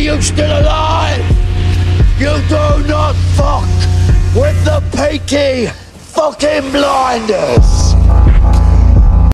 Are you still alive? You do not fuck with the Peaky fucking blinders.